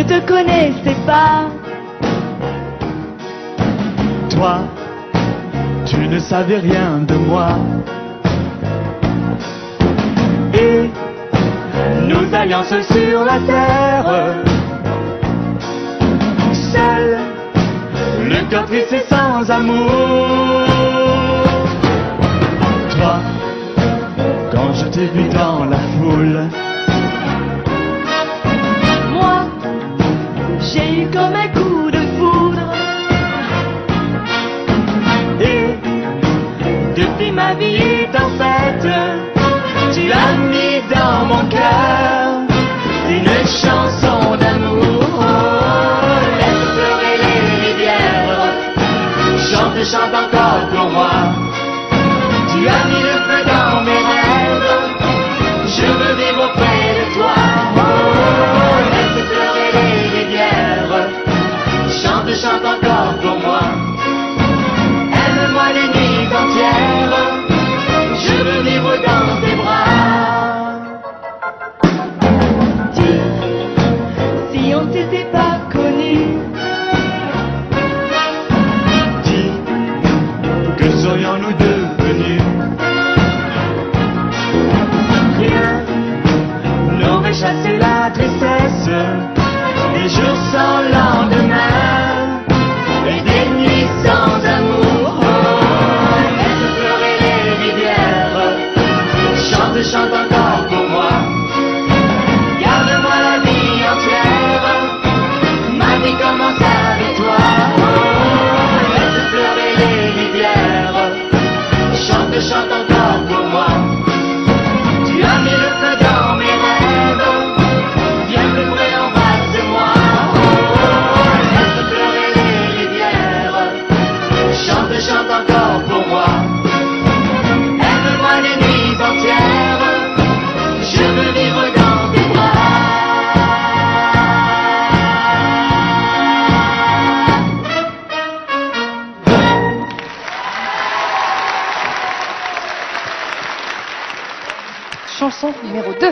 ne te connaissais pas. Toi, tu ne savais rien de moi. Et nous allions sur la terre. Seul, le cœur triste et sans amour. Toi, quand je t'ai vu dans la foule. comme un coup de foudre. Et depuis ma vie est en chanson numéro 2.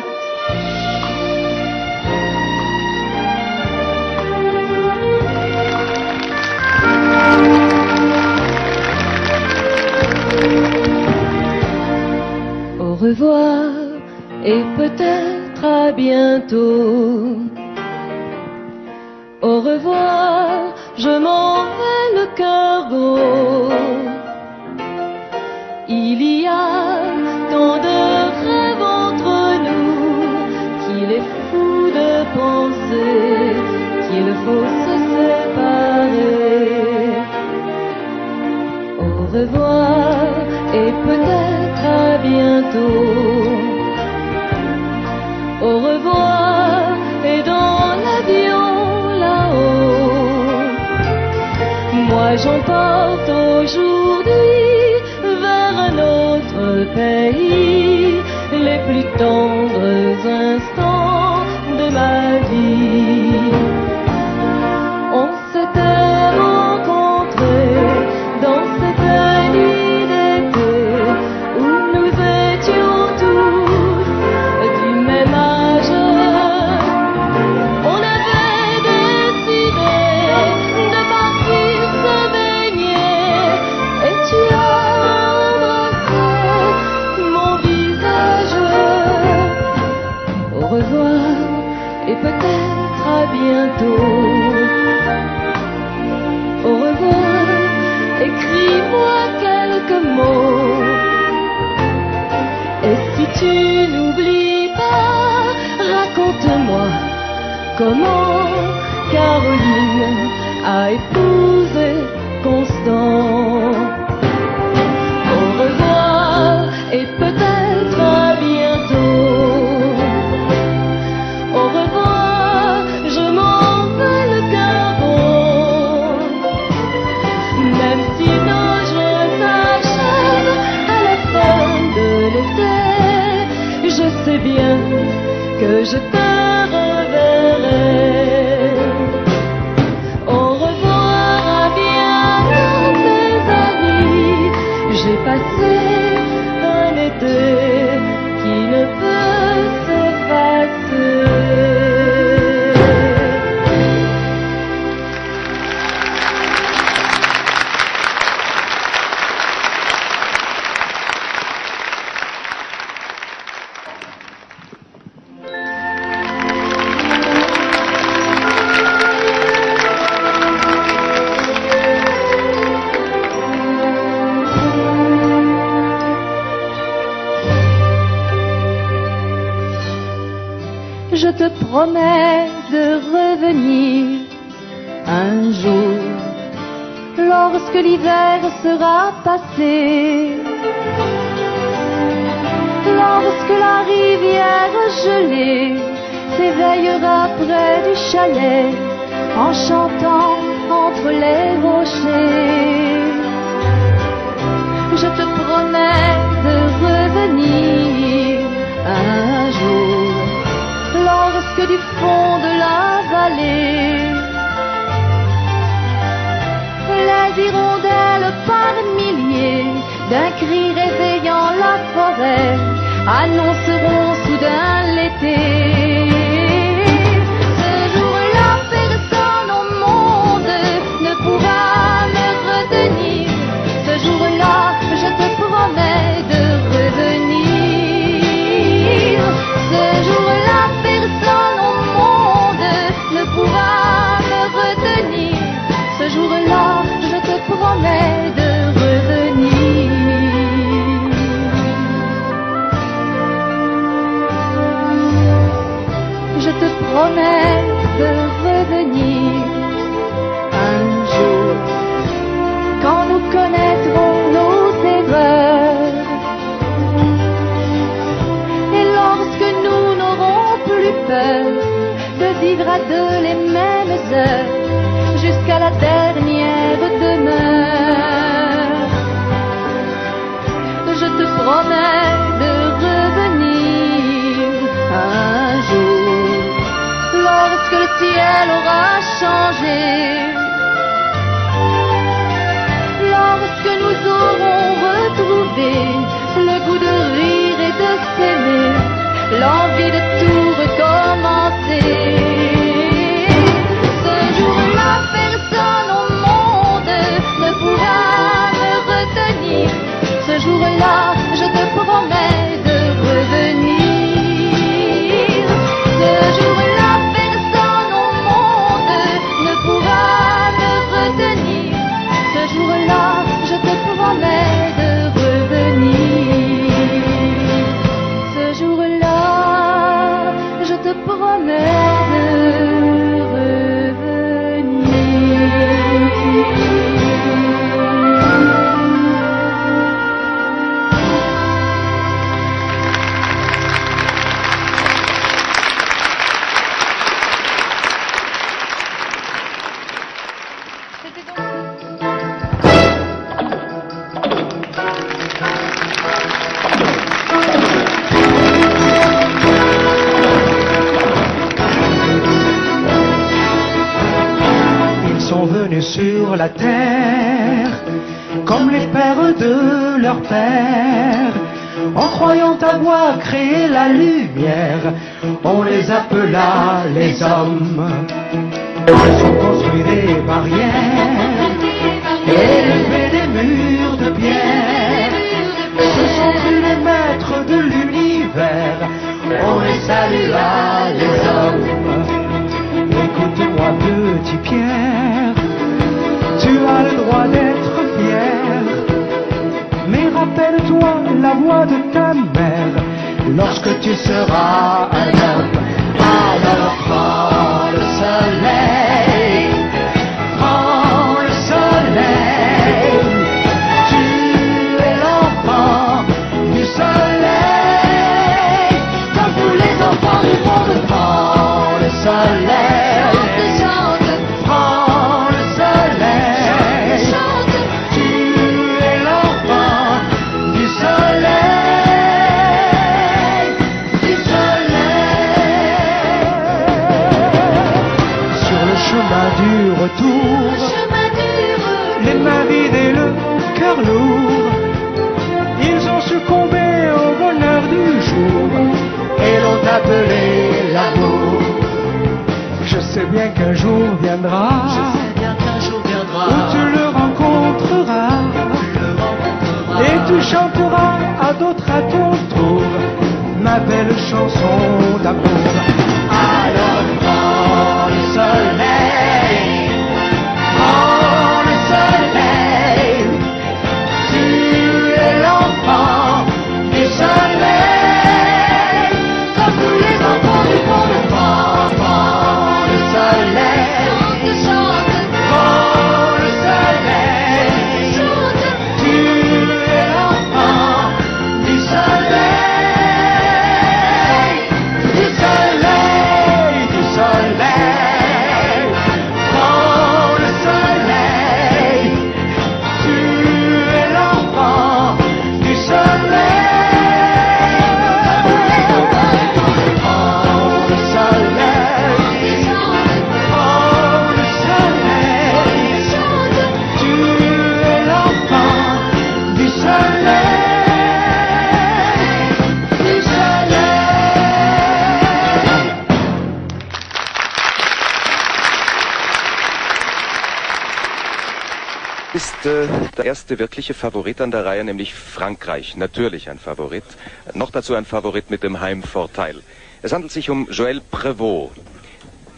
Au revoir et peut-être à bientôt. Au revoir, je m'en vais le cœur gros. Au revoir et dans l'avion là-haut, moi j'emporte aujourd'hui vers un autre pays les plus tendres instants. Comment Caroline a épousé Je te promets de revenir un jour lorsque l'hiver sera passé. Lorsque la rivière gelée s'éveillera près du chalet en chantant entre les rochers. Je te promets de revenir un jour lorsque du fond de la vallée les hirondelles par milliers d'un cri réveillant la forêt annonceront soudain l'été. Revenir. La terre comme les pères de leur père. En croyant avoir créé la lumière, on les appela les hommes. Ils ont construit des barrières, élevé des murs de pierre. Ce sont eux les maîtres de l'univers, on les salua les hommes. La voix de ta mère lorsque tu seras un homme. Alors prends le soleil, prends le soleil. Tu es l'enfant du soleil, comme tous les enfants du monde. Prends le soleil. Du retour, les mains vides et le cœur lourd, ils ont succombé au bonheur du jour. Et l'ont appelé l'amour. Je sais bien qu'un jour viendra. Où tu le rencontreras. Et tu chanteras à d'autres à ton tour ma belle chanson d'amour. Ist äh, der erste wirkliche Favorit an der Reihe, nämlich Frankreich. Natürlich ein Favorit. Noch dazu ein Favorit mit dem Heimvorteil. Es handelt sich um Joël Prévost.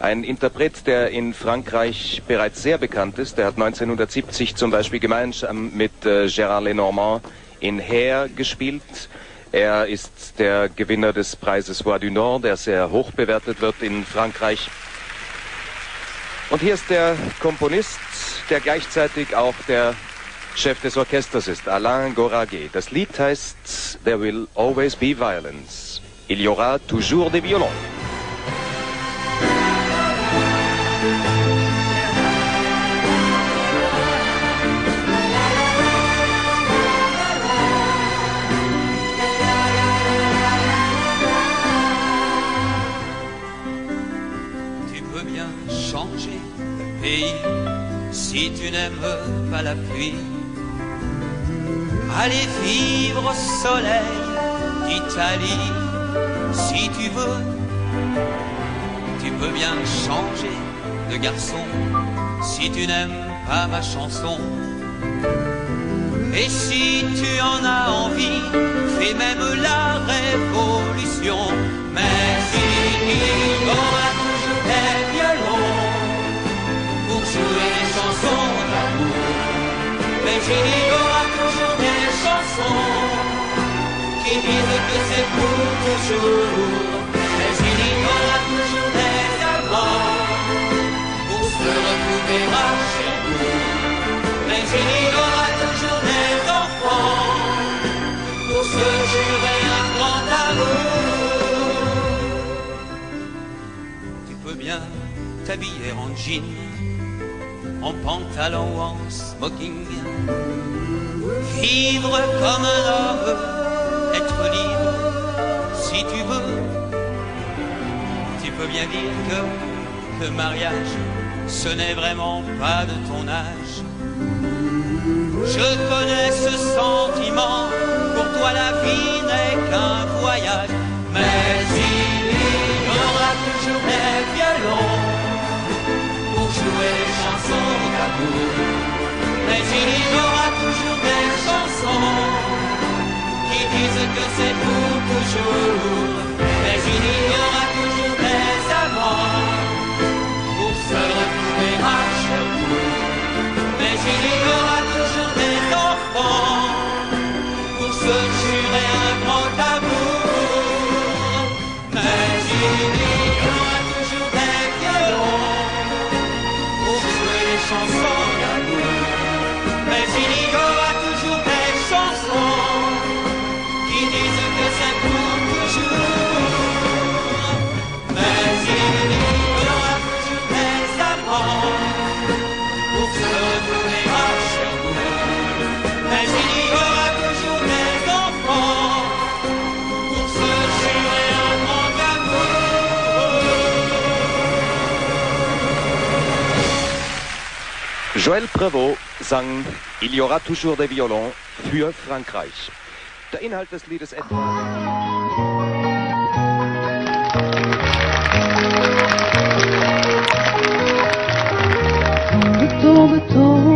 Ein Interpret, der in Frankreich bereits sehr bekannt ist. Der hat 1970 zum Beispiel gemeinsam mit äh, Gérard Lenormand in Hair gespielt. Er ist der Gewinner des Preises Voix du Nord, der sehr hoch bewertet wird in Frankreich. Und hier ist der Komponist, der gleichzeitig auch der Chef des Orchesters ist, Alain Goraguet. Das Lied heißt There Will Always Be Violence. Il y aura toujours des violons. Tu peux bien changer de pays si tu n'aimes pas la pluie. Aller vivre au soleil d'Italie si tu veux. Tu peux bien changer de garçon si tu n'aimes pas ma chanson. Et si tu en as envie, fais même la révolution. Mais toujours chansons d'amour. Mais y aura toujours des chansons qui disent que c'est pour toujours. Mais y aura toujours des amants pour se retrouver à chez nous. Mais y aura toujours des enfants pour se jurer un grand amour. Tu peux bien t'habiller en jean, en pantalon ou en smoking. Vivre comme un homme, être libre si tu veux. Tu peux bien dire que le mariage, ce n'est vraiment pas de ton âge. Je connais ce sentiment, pour toi la vie n'est qu'un voyage. Mais Mais il y aura toujours des chansons qui disent que c'est pour toujours. Mais il y aura toujours des amants pour se retrouver à. Mais il y aura toujours des enfants pour se jurer un grand amour. Mais il y Joël Prévost sang Il y aura toujours des violons für Frankreich. Der Inhalt des Liedes etwa. Tombe, tombe,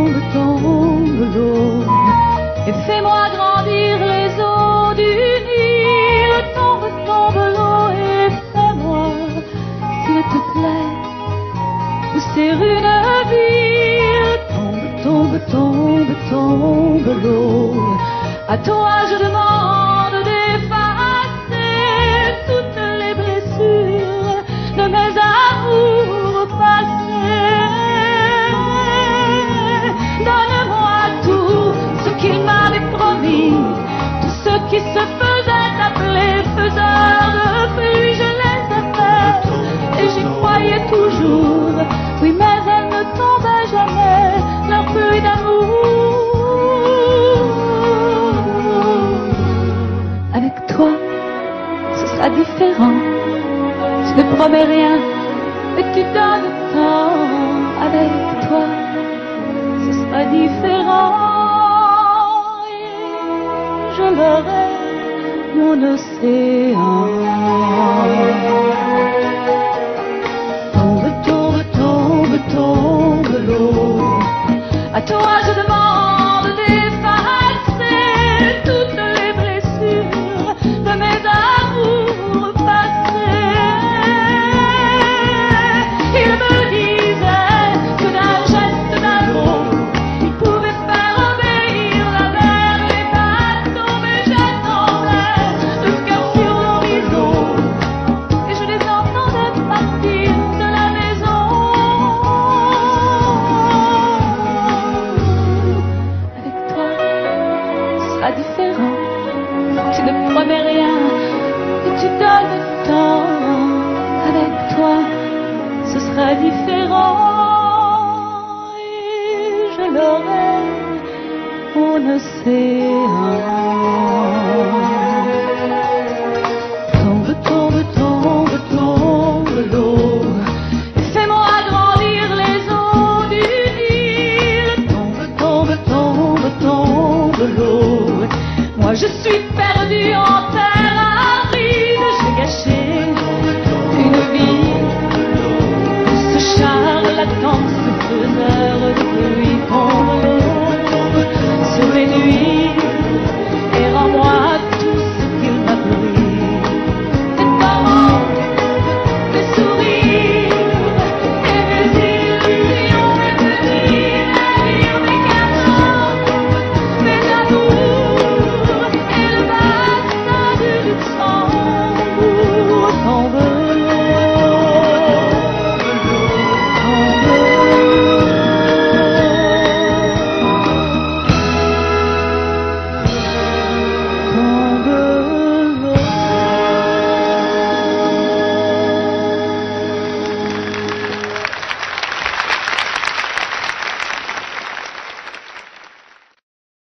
À toi conocer.